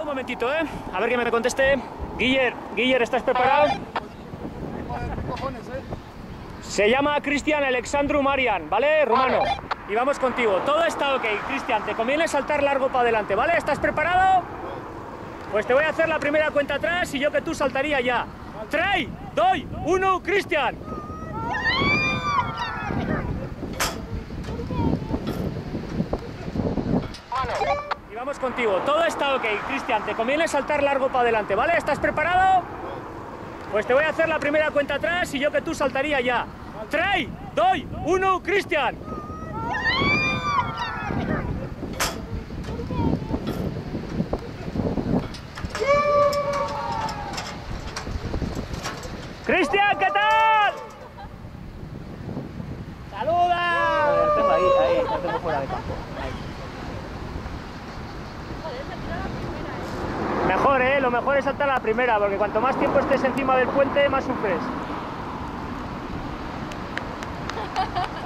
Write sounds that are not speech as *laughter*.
Un momentito, ¿eh? A ver que me conteste. Guiller, Guiller, ¿estás preparado? Se llama Cristian Alexandru Marian, ¿vale? Rumano. Y vamos contigo. Todo está ok, Cristian. Te conviene saltar largo para adelante, ¿vale? ¿Estás preparado? Pues te voy a hacer la primera cuenta atrás y yo que tú saltaría ya. Tray, doy, uno, Cristian. Contigo. Todo está ok, Cristian. Te conviene saltar largo para adelante, ¿vale? ¿Estás preparado? Pues te voy a hacer la primera cuenta atrás y yo que tú saltaría ya. Tray, doy, uno, Cristian. Cristian, ¿qué tal? ¡Saluda! Ahí, ahí, fuera de campo. Mejor, ¿eh? Lo mejor es saltar a la primera, porque cuanto más tiempo estés encima del puente, más sufres. *laughs*